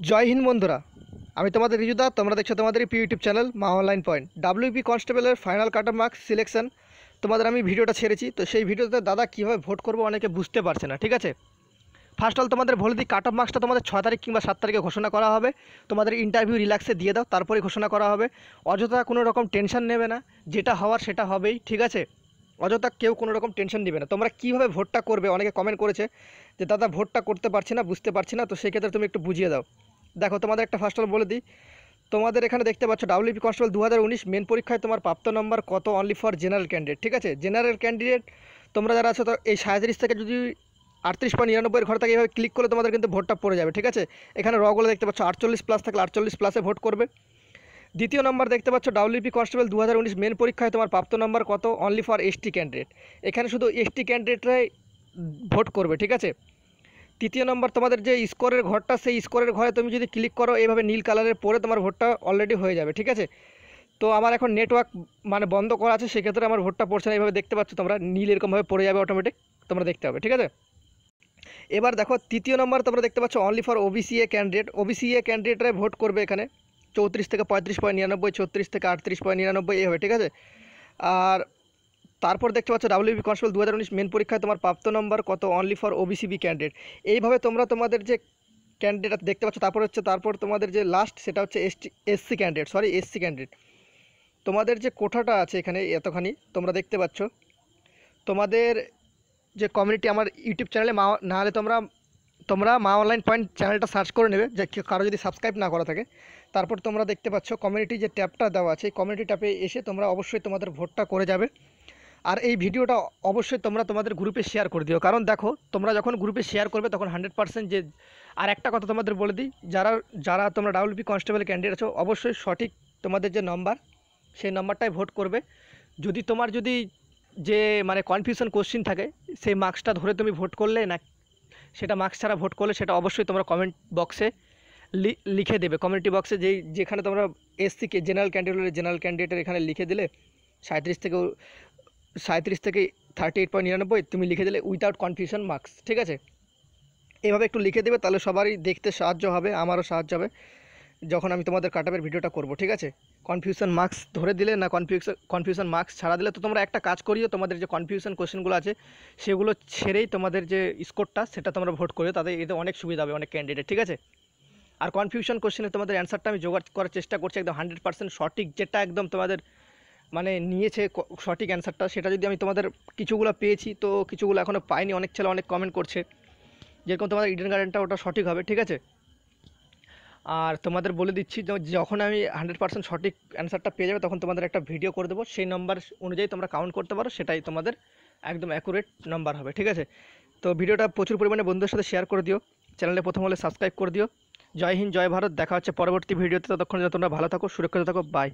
জয় হিন্দ বন্ধুরা, আমি তোমাদের রিজুদা তোমরা দেখছ তোমাদের YouTube channel Maa online point. W P কনস্টেবলের final cut off marks selection, তোমাদের আমি ভিডিওটা ছেড়েছি, তো সেই ভিডিওতে দাদা কীভাবে ভোট করব অনেকে বুঝতে পারছে না, ঠিক আছে? ফার্স্ট অল তোমাদের বলে দিই, কাট অফ মার্কসটা তোমাদের ছয় তারিখ কিংবা সাত তারিখে ঘোষণা করা হবে। তোমাদের ইন্টারভিউ রিল্যাক্সে দিয়ে দাও, তারপরে ঘোষণা করা হবে। অযথা কোনো রকম টেনশন নেবে না, যেটা হওয়ার সেটা হবেই, ঠিক আছে? অযথা কেউ কোনো রকম টেনশন দিবে না। তোমরা কীভাবে ভোটটা করবে? অনেকে কমেন্ট করেছে যে, দাদা ভোটটা করতে পারছি না, বুঝতে পারছি না, তো সেক্ষেত্রে তুমি একটু বুঝিয়ে দাও। দেখো, তোমাদের একটা ফার্স্ট অল বলে দিই। তোমাদের এখানে দেখতে পাচ্ছ ডাব্লিউপি কনস্টেবল দু হাজার উনিশ মেন পরীক্ষায় তোমার প্রাপ্ত নম্বর কত? অনলি ফর জেনারেল ক্যান্ডিডেট ঠিক আছে? জেনারেল ক্যান্ডিডেট তোমরা যারা আছো, তো এই সাঁত্রিশ থেকে যদি আটত্রিশ পয়েন্ট নিরানব্বইয়ের ঘর থেকে এইভাবে ক্লিক করলে তোমাদের কিন্তু ভোটটা পড়ে যাবে, ঠিক আছে? এখানে রগুলো দেখতে পাচ্ছ, আটচল্লিশ প্লাস থাকলে আটচল্লিশ প্লাসে ভোট করবে। দ্বিতীয় নম্বর দেখতে পাচ্ছ ডাব্লিউপি কনস্টেবল দু হাজার উনিশ মেন পরীক্ষায় তোমার প্রাপ্ত নম্বর কত? অনলি ফর এসটি ক্যান্ডিডেট এখানে শুধু এসটি ক্যান্ডিডেটরাই ভোট করবে, ঠিক আছে? তৃতীয় নম্বর তোমাদের যে স্কোরের ঘরটা, সেই স্কোরের ঘরে তুমি যদি ক্লিক করো এইভাবে নীল কালারের পরে তোমার ভোটটা অলরেডি হয়ে যাবে, ঠিক আছে? তো আমার এখন নেটওয়ার্ক মানে বন্ধ করা আছে, সেক্ষেত্রে আমার ভোটটা পড়ছে না। এইভাবে দেখতে পাচ্ছ তোমরা, নীল এরকমভাবে পড়ে যাবে অটোমেটিক তোমরা দেখতে হবে, ঠিক আছে? এবার দেখো, তৃতীয় নম্বর তোমরা দেখতে পাচ্ছ only for O B C A candidate OBC A ক্যান্ডিডেটরা vote করবে এখানে। চৌত্রিশ থেকে পঁয়ত্রিশ পয়েন্ট নিরানব্বই, ছত্রিশ থেকে আটত্রিশ পয়েন্ট নিরানব্বই, এই হবে, ঠিক আছে? আর তারপর দেখতে পাচ্ছ ডাব্লিউবি কনস্টেবল দু হাজার উনিশ মেন পরীক্ষায় তোমার প্রাপ্ত নম্বর কত? অনলি ফর ওবিসিবি ক্যান্ডিডেট এইভাবে তোমরা তোমাদের যে ক্যান্ডিডেট দেখতে পাচ্ছ, তারপর হচ্ছে, তারপর তোমাদের যে লাস্ট সেটা হচ্ছে ST SC candidate sorry SC candidate তোমাদের যে কোঠাটা আছে এখানে এতখানি, তোমরা দেখতে পাচ্ছ। তোমাদের যে কমিউনিটি আমার ইউটিউব চ্যানেলে মা নাহলে তোমরা তোমরা মা অনলাইন পয়েন্ট চ্যানেলটা সার্চ করে নেবে, যে কারও যদি সাবস্ক্রাইব না করা থাকে। তারপর তোমরা দেখতে পাচ্ছ কমিউনিটি যে ট্যাবটা দেওয়া আছে, এই কমিউনিটি ট্যাবে এসে তোমরা অবশ্যই তোমাদের ভোটটা করে যাবে। আর এই ভিডিওটা অবশ্যই তোমরা তোমাদের গ্রুপে শেয়ার করে দিও। কারণ দেখো, তোমরা যখন গ্রুপে শেয়ার করবে, তখন হান্ড্রেড পার্সেন্ট যে, আর একটা কথা তোমাদের বলে দিই, যারা যারা তোমরা ডাব্লিউপি কনস্টেবল ক্যান্ডিডেট আছো, অবশ্যই সঠিক তোমাদের যে নম্বর সেই নম্বরটাই ভোট করবে। যদি তোমার যদি যে মানে কনফিউশন কোশ্চিন থাকে, সেই মার্কসটা ধরে তুমি ভোট করলে না সেটা মাস্ক ছাড়া ভোট করলে সেটা অবশ্যই তোমরা কমেন্ট বক্সে লিখে দেবে। কমিউনিটি বক্সে যেই, যেখানে তোমরা এসসিকে জেনারেল ক্যান্ডিডেট জেনারেল ক্যান্ডিডেটের এখানে লিখে দিলে সাঁত্রিশ থেকে সাঁত্রিশ থেকে থার্টি এইট পয়েন্ট নিরানব্বই তুমি লিখে দিলে উইথাউট কনফিউশন মার্কস ঠিক আছে? এভাবে একটু লিখে দেবে, তাহলে সবারই দেখতে সাহায্য হবে, আমারও সাহায্য হবে। যখন আমি তোমাদের কাটাপের ভিডিওটা করব, ঠিক আছে? কনফিউশন মার্কস ধরে দিলে না কনফিউশন কনফিউশন মার্কস ছাড়া দিলে তো তোমরা একটা কাজ করিও, তোমাদের যে কনফিউশন কোশ্চেনগুলো আছে, সেগুলো ছেড়েই তোমাদের যে স্কোরটা সেটা তোমরা ভোট করিও তাদের এতে অনেক সুবিধা হবে, অনেক ক্যান্ডিডেট ঠিক আছে? আর কনফিউশন কোশ্চেনে তোমাদের অ্যান্সারটা আমি জোগাড় করার চেষ্টা করছি, একদম হান্ড্রেড পার্সেন্ট সঠিক যেটা একদম তোমাদের মানে নিয়েছে সঠিক অ্যান্সারটা সেটা যদি আমি তোমাদের কিছুগুলো পেয়েছি, তো কিছুগুলো এখনও পাইনি, অনেক ছেলে অনেক কমেন্ট করছে। যেরকম তোমাদের ইডেন গার্ডেনটা ওটা সঠিক হবে, ঠিক আছে? আর তোমাদের বলে দিচ্ছি যখন আমি হান্ড্রেড পার্সেন্ট সঠিক অ্যান্সারটা পেয়ে যাবে, তখন তোমাদের একটা ভিডিও করে দেবো। সেই নম্বর অনুযায়ী তোমরা কাউন্ট করতে পারো, সেটাই তোমাদের একদম অ্যাকুরেট নাম্বার হবে, ঠিক আছে? তো ভিডিওটা প্রচুর পরিমাণে বন্ধুদের সাথে শেয়ার করে দিও চ্যানেলে প্রথম হলে সাবস্ক্রাইব করে দিও। জয় হিন্দ, জয় ভারত, দেখা হচ্ছে পরবর্তী ভিডিওতে ততক্ষণ তোমরা ভালো থাকো, সুরক্ষিত থাকো বাই